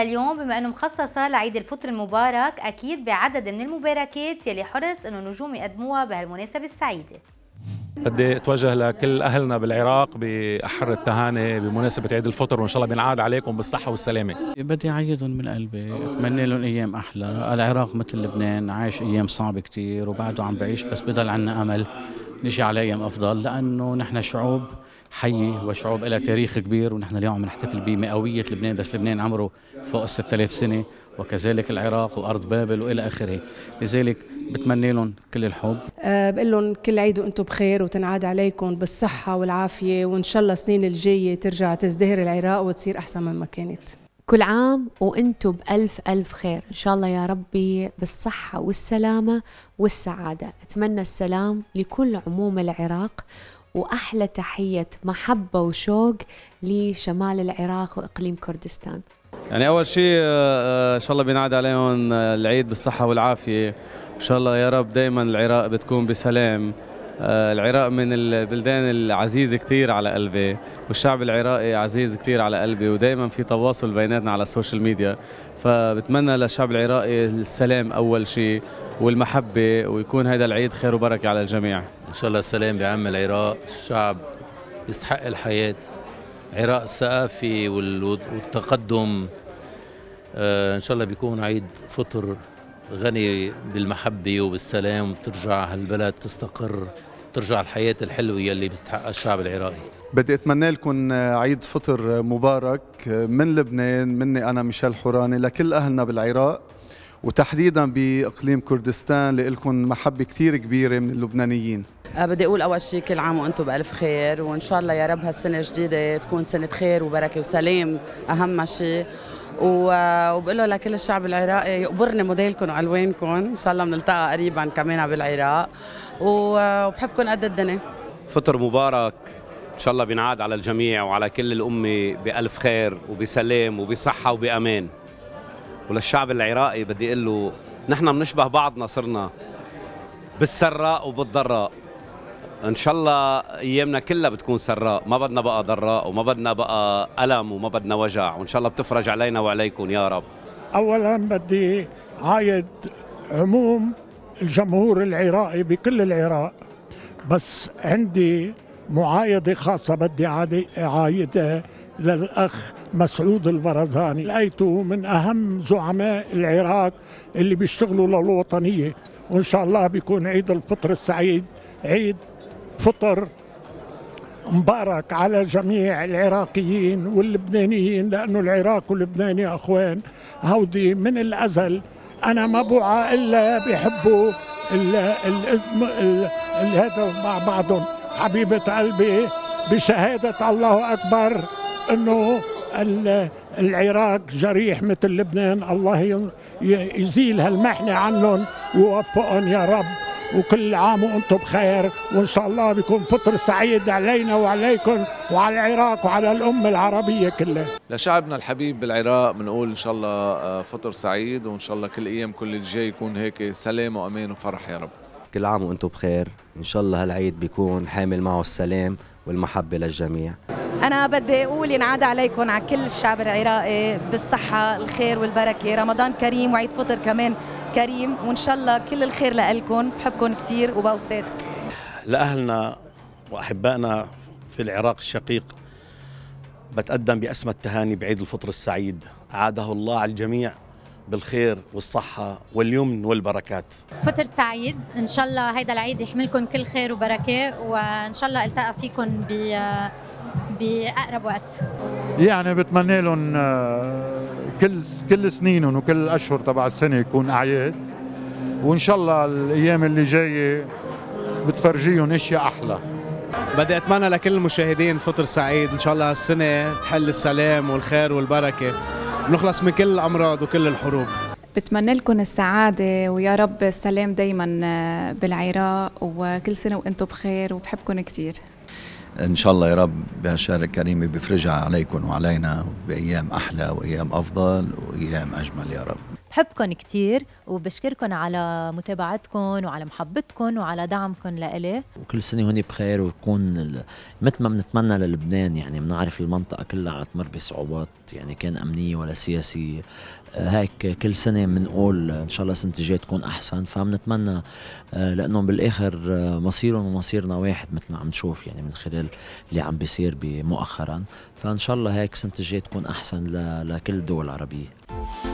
اليوم بما أنه مخصصة لعيد الفطر المبارك أكيد بعدد من المباركات يلي حرص إنه النجوم يقدموها بهالمناسبة السعيدة بدي أتوجه لكل أهلنا بالعراق بأحر التهاني بمناسبة عيد الفطر وإن شاء الله بينعاد عليكم بالصحة والسلامة. بدي اعيدهم من قلبي، أتمنى لهم أيام أحلى، العراق مثل لبنان عايش أيام صعبة كثير وبعده عم بعيش بس بضل عنا أمل نجي على أيام أفضل لأنه نحن شعوب حية وشعوب لها تاريخ كبير ونحن اليوم عم نحتفل بمئوية لبنان بس لبنان عمره فوق ال 6000 سنة وكذلك العراق وأرض بابل وإلى آخره. لذلك بتمنى لهم كل الحب. أه بقول لهم كل عيد وأنتم بخير وتنعاد عليكم بالصحة والعافية وإن شاء الله السنين الجاية ترجع تزدهر العراق وتصير أحسن مما كانت. كل عام وأنتم بألف ألف خير. إن شاء الله يا ربي بالصحة والسلامة والسعادة. أتمنى السلام لكل عموم العراق وأحلى تحية محبة وشوق لشمال العراق وإقليم كردستان. يعني أول شيء إن شاء الله بينعاد عليهم العيد بالصحة والعافية. إن شاء الله يا رب دايما العراق بتكون بسلام. العراق من البلدان العزيزة كثير على قلبي والشعب العراقي عزيز كثير على قلبي ودائما في تواصل بيناتنا على السوشيال ميديا. فبتمنى للشعب العراقي السلام أول شيء والمحبة ويكون هذا العيد خير وبركة على الجميع. إن شاء الله السلام بعم العراق. الشعب يستحق الحياة. عراق الثقافي والتقدم. إن شاء الله بيكون عيد فطر غني بالمحبة وبالسلام وترجع هالبلد تستقر ترجع الحياة الحلوة يلي بيستحقها الشعب العراقي. بدي أتمنى لكم عيد فطر مبارك من لبنان مني أنا ميشيل حوراني لكل أهلنا بالعراق وتحديدا بإقليم كردستان لكم محبة كثير كبيرة من اللبنانيين. بدي أقول أول شيء كل عام وأنتم بألف خير وإن شاء الله يا رب هالسنة الجديدة تكون سنة خير وبركة وسلام أهم شيء وبقول له لكل الشعب العراقي يقبرني موديلكم والوانكم إن شاء الله بنلتقى قريبا كمان بالعراق وبحبكم قد الدنيا. فطر مبارك. إن شاء الله بينعاد على الجميع وعلى كل الأمة بألف خير وبسلام وبصحة وبأمان. وللشعب العراقي بدي أقول له نحن بنشبه بعضنا صرنا بالسراء وبالضراء. إن شاء الله أيامنا كلها بتكون سراء. ما بدنا بقى ضراء وما بدنا بقى ألم وما بدنا وجع. وإن شاء الله بتفرج علينا وعليكم يا رب. اولا بدي عايد عموم الجمهور العراقي بكل العراق. بس عندي معايدة خاصة بدي عايدها للأخ مسعود البرزاني. لقيته من أهم زعماء العراق اللي بيشتغلوا للوطنية. وإن شاء الله بيكون عيد الفطر السعيد عيد فطر مبارك على جميع العراقيين واللبنانيين لأنه العراق واللبناني أخوان. هودي من الأزل. أنا ما بوعى إلا بيحبوا هذا مع بعضهم. حبيبة قلبي بشهادة الله أكبر أنه العراق جريح مثل لبنان. الله يزيل هالمحنة عنهم ويوفقهم يا رب. وكل عام وأنتم بخير وإن شاء الله بيكون فطر سعيد علينا وعليكم وعلى العراق وعلى الأمة العربية كلها. لشعبنا الحبيب بالعراق بنقول إن شاء الله فطر سعيد وإن شاء الله كل أيام كل الجاي يكون هيك سلام وأمان وفرح يا رب. كل عام وإنتم بخير، إن شاء الله هالعيد بيكون حامل معه السلام والمحبة للجميع. أنا بدي أقول ينعاد عليكم على كل الشعب العراقي بالصحة الخير والبركة رمضان كريم وعيد فطر كمان كريم وإن شاء الله كل الخير لكم بحبكم كثير وبوسات لأهلنا وأحبائنا في العراق الشقيق بتقدم بأسمى التهاني بعيد الفطر السعيد. أعاده الله على الجميع بالخير والصحة واليمن والبركات. فطر سعيد. إن شاء الله هيدا العيد يحملكم كل خير وبركة وإن شاء الله ألتقى فيكم بأقرب وقت. يعني بتمنى لهم كل كل سنينهم وكل الأشهر تبع السنة يكون أعياد. وإن شاء الله الأيام اللي جاية بتفرجيهم أشياء أحلى. بدي أتمنى لكل المشاهدين فطر سعيد. إن شاء الله هالسنه تحل السلام والخير والبركة. نخلص من كل الأمراض وكل الحروب. بتمنى لكم السعادة ويا رب السلام دايما بالعراق وكل سنة وإنتم بخير وبحبكم كثير إن شاء الله يا رب بهالشهر الكريم بيفرجها عليكم وعلينا بأيام أحلى وأيام أفضل وأيام أجمل يا رب. بحبكم كتير وبشكركم على متابعتكم وعلى محبتكم وعلى دعمكم لإلي. وكل سنة وهن بخير ويكون ال- مثل ما بنتمنى للبنان يعني بنعرف المنطقة كلها عم تمر بصعوبات يعني كان أمنية ولا سياسية. آه، هيك كل سنة بنقول إن شاء الله السنة الجاية تكون أحسن. فبنتمنى آه، لأنه بالآخر آه، مصيرهم ومصيرنا واحد مثل ما عم نشوف يعني من خلال اللي عم بيصير مؤخرا فإن شاء الله هيك السنة الجاية تكون أحسن لكل الدول العربية.